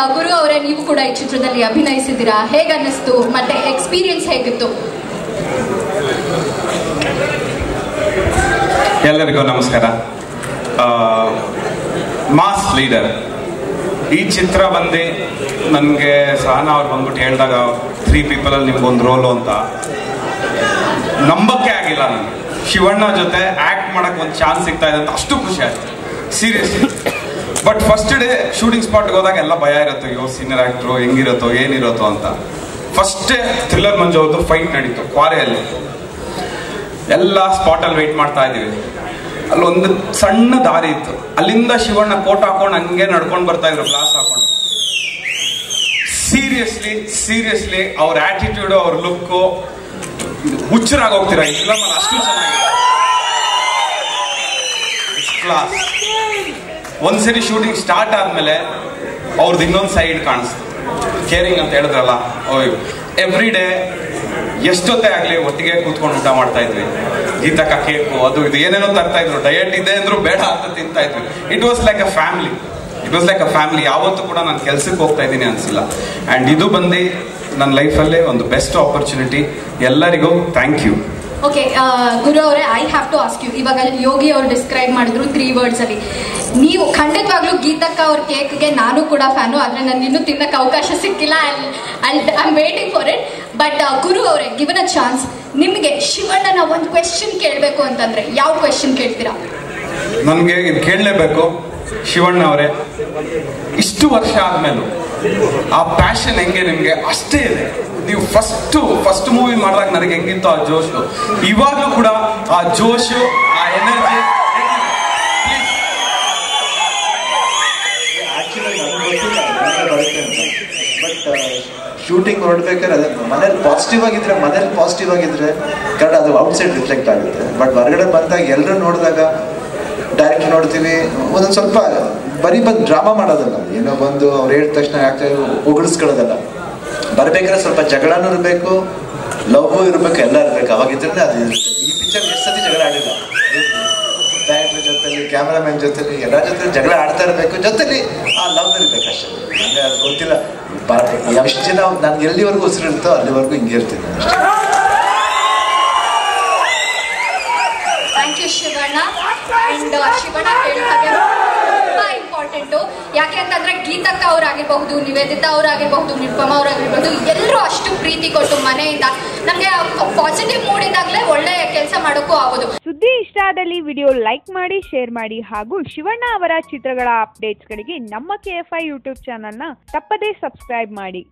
And ಗುರು ಅವರೇ, ನೀವು ಕೂಡ ಈ ಚಿತ್ರದಲ್ಲಿ ಅಭಿನಯಿಸಿದ್ದೀರಾ? ಹೇಗನ್ನಿಸ್ತು? ಮತ್ತೆ ಎಕ್ಸ್ಪೀರಿಯನ್ಸ್ ಹೇಗಿತ್ತು? ಎಲ್ಲರಿಗೂ ನಮಸ್ಕಾರ. ಮಾಸ್ ಲೀಡರ್ ಈ ಚಿತ್ರ ಬಂದು ನನಗೆ ಸಹನ ಅವ್ರು ಬಂದ್ಬಿಟ್ಟು ಹೇಳಿದಾಗ ತ್ರೀ ಪೀಪಲಲ್ಲಿ ನಿಮ್ಗೊಂದು ರೋಲು ಅಂತ. ನಂಬಕ್ಕೆ ಆಗಿಲ್ಲ ನನಗೆ ಶಿವಣ್ಣ ಜೊತೆ ಆ್ಯಕ್ಟ್ ಮಾಡೋಕ್ಕೆ ಒಂದು ಚಾನ್ಸ್ ಸಿಗ್ತಾ ಇದೆ ಅಂತ ಅಷ್ಟು ಖುಷಿ ಆಯ್ತು. Serious but first day shooting ಸ್ಪಾಟ್ಗೆ ಹೋದಾಗ ಎಲ್ಲ ಭಯ ಇರುತ್ತೋ. ಅಯ್ಯೋ ಸೀನಿಯರ್ ಆಕ್ಟ್ರು ಹೆಂಗಿರತ್ತೋ, ಏನಿರತ್ತೋ ಅಂತ. ಫಸ್ಟ್ ಥ್ರಿಲ್ಲರ್ ಮಂಜು ಅವ್ರದ್ದು ಫೈಟ್ ನಡೀತು ಕ್ವಾರೆಯಲ್ಲಿ. ಎಲ್ಲ ಸ್ಪಾಟಲ್ಲಿ ವೆಯ್ಟ್ ಮಾಡ್ತಾ ಇದೀವಿ. ಅಲ್ಲೊಂದು ಸಣ್ಣ ದಾರಿ ಇತ್ತು. ಅಲ್ಲಿಂದ ಶಿವಣ್ಣ ಕೋಟ್ ಹಾಕೊಂಡು ಹಂಗೆ ನಡ್ಕೊಂಡು ಬರ್ತಾ ಇದ್ರು ಗ್ಲಾಸ್ ಹಾಕೊಂಡು. ಸೀರಿಯಸ್ಲಿ ಸೀರಿಯಸ್ಲಿ ಅವ್ರ ಆಟಿಟ್ಯೂಡ್ ಅವ್ರ ಲುಕ್ಕು ಹುಚ್ಚರಾಗಿ ಹೋಗ್ತೀರಾ ಇಲ್ಲ ಅಷ್ಟು ಚೆನ್ನಾಗಿದೆ. ಕ್ಲಾಸ್ ಒಂದ್ಸರಿ ಶೂಟಿಂಗ್ ಸ್ಟಾರ್ಟ್ ಆದ್ಮೇಲೆ ಅವ್ರದ್ದು ಇನ್ನೊಂದು ಸೈಡ್ ಕಾಣಿಸ್ತು. ಕೇರಿಂಗ್ ಅಂತ ಹೇಳಿದ್ರಲ್ಲ ಓಯ್ ಎವ್ರಿ ಡೇ ಎಷ್ಟೊತ್ತೇ ಆಗಲಿ ಒಟ್ಟಿಗೆ ಕೂತ್ಕೊಂಡು ಊಟ ಮಾಡ್ತಾ ಇದ್ವಿ. ಗೀತಕ್ಕ ಕೇಕು, ಅದು ಇದು, ಏನೇನೋ ತರ್ತಾ ಇದ್ರು. ಡಯಟ್ ಇದೆ ಅಂದ್ರು ಬೇಡ ಅಂತ ತಿಂತಾ ಇದ್ವಿ. It was like a family it was like a family ಯಾವತ್ತೂ ಕೂಡ ನಾನು ಕೆಲ್ಸಕ್ಕೆ ಹೋಗ್ತಾ ಇದ್ದೀನಿ ಅನ್ಸಿಲ್ಲ. ಆ್ಯಂಡ್ ಇದು ಬಂದು ನನ್ನ ಲೈಫಲ್ಲೇ ಒಂದು ಬೆಸ್ಟ್ ಆಪರ್ಚುನಿಟಿ ಎಲ್ಲರಿಗೂ ಥ್ಯಾಂಕ್ ಯು ಓಕೆ ಗುರು ಅವರೇ I have to ask you ಇವಾಗ ಯೋಗಿ ಅವರು ಡಿಸ್ಕ್ರೈಬ್ ಮಾಡಿದ್ರು ತ್ರೀ ವರ್ಡ್ಸ್ ಅಲ್ಲಿ. ನೀವು ಖಂಡಿತವಾಗ್ಲೂ ಗೀತಕ್ಕ ಅವ್ರ ಕೇಕ್ಗೆ ನಾನು ಕೂಡ ಫ್ಯಾನು ಆದ್ರೆ ನನ್ಗೆ ಇನ್ನೂ ತಿನ್ನಕ್ಕೆ ಅವಕಾಶ ಸಿಕ್ಕಿಲ್ಲ. I am waiting for it but Guru ಅವರೇ ಗಿವನ್ ಅ ಚಾನ್ಸ್ ನಿಮಗೆ ಶಿವಣ್ಣನ ಒಂದು ಕ್ವೆಶನ್ ಕೇಳಬೇಕು ಅಂತಂದ್ರೆ ಯಾವ ಕ್ವೆಶನ್ ಕೇಳ್ತೀರಾ? ನಮಗೆ ಇದು ಕೇಳಲೇಬೇಕು, ಶಿವಣ್ಣ ಅವರೇ. ಇಷ್ಟು ವರ್ಷ ಆದ್ಮೇಲೂ ಆ ಪ್ಯಾಷನ್ ಹೆಂಗೆ ನಿಮ್ಗೆ? ಅಷ್ಟೇ ಇದೆ. ನೀವು ಫಸ್ಟ್ ಫಸ್ಟ್ ಮೂವಿ ಮಾಡಿದಾಗ ನನಗೆ ಹೆಂಗಿತ್ತು ಆ ಜೋಶು? ಇವಾಗಲೂ ಕೂಡ ಆ ಜೋಶು, ಆ ಎನರ್ಜಿ ಶೂಟಿಂಗ್ ಹೊರಡ್ಬೇಕಾದ್ರೆ ಅದೇ, ಮನೇಲಿ ಪಾಸಿಟಿವ್ ಆಗಿದ್ರೆ, ಮನೇಲಿ ಪಾಸಿಟಿವ್ ಆಗಿದ್ರೆ ಕರೆಕ್ಟ್ ಅದು ಔಟ್ಸೈಡ್ ರಿಫ್ಲೆಕ್ಟ್ ಆಗುತ್ತೆ. ಬಟ್ ಹೊರಗಡೆ ಬಂದಾಗ ಎಲ್ಲರೂ ನೋಡಿದಾಗ ಡೈರೆಕ್ಟ್ ನೋಡ್ತೀವಿ. ಒಂದೊಂದು ಸ್ವಲ್ಪ ಬರೀ ಬಂದು ಡ್ರಾಮಾ ಮಾಡೋದಲ್ಲ, ಏನೋ ಬಂದು ಅವ್ರು ಹೇಳಿದ ತಕ್ಷಣ ಯಾಕೆ ಉಗುಳಿಸ್ಕೊಳ್ಳೋದಲ್ಲ. ಬರ್ಬೇಕಾದ್ರೆ ಸ್ವಲ್ಪ ಜಗಳನೂ ಇರಬೇಕು ಲವ್ ಇರಬೇಕು ಎಲ್ಲ ಇರಬೇಕು. ಅವಾಗಿದ್ರೆ ಅದು ಈ ಪಿಕ್ಚರ್ ಎಷ್ಟು ಸತಿ ಜಗಳ ಆಡಿಲ್ಲ. ಡೈರೆಕ್ಟರ್ ಜೊತೆಲಿ ಕ್ಯಾಮ್ರಾಮ್ಯಾನ್ ಜೊತೆಲಿ ಎಲ್ಲರ ಜೊತೆ ಜಗಳ ಆಡ್ತಾ ಇರಬೇಕು. ಜೊತೆಲಿ ಆ ಲವ್ ಇರಬೇಕು ಅಷ್ಟೇ. ನನಗೆ ಅದು ಗೊತ್ತಿಲ್ಲ. ಎಷ್ಟು ಜನ ನಾನು ಎಲ್ಲಿವರೆಗೂ ಉಸಿರು ಇರುತ್ತೋ ಅಲ್ಲಿವರೆಗೂ ಹಿಂಗೆ ಇರ್ತೀನಿ ಶಿವಣ್ಣ. ಶಿವಣ್ಣ ಹೇಳಿದ ತುಂಬಾ ಇಂಪಾರ್ಟೆಂಟು ಯಾಕೆ ಅಂತಂದ್ರೆ ಗೀತಕ್ಕ ಅವರಾಗಿರ್ಬಹುದು, ನಿವೇದಿತಾ ಅವರಾಗಿರ್ಬಹುದು ನಿರುಪಮ ಅವರಾಗಿರ್ಬಹುದು, ಎಲ್ಲರೂ ಅಷ್ಟು ಪ್ರೀತಿ ಕೊಟ್ಟು ಮನೆಯಿಂದ ನಮಗೆ ಪಾಸಿಟಿವ್ ಮೂಡ್ ಇದ್ದಾಗಲೇ ಒಳ್ಳೆ ಕೆಲಸ ಮಾಡೋಕ್ಕೂ ಆಗೋದು. ಸುದ್ದಿ ಇಷ್ಟ ಆದಲ್ಲಿ ವಿಡಿಯೋ ಲೈಕ್ ಮಾಡಿ, ಶೇರ್ ಮಾಡಿ ಹಾಗೂ ಶಿವಣ್ಣ ಅವರ ಚಿತ್ರಗಳ ಅಪ್ಡೇಟ್ಸ್ಗಳಿಗೆ ನಮ್ಮ ಕೆ ಎಫ್ ಐ ಯೂಟ್ಯೂಬ್ ಚಾನಲ್ನ ತಪ್ಪದೇ ಸಬ್ಸ್ಕ್ರೈಬ್ ಮಾಡಿ.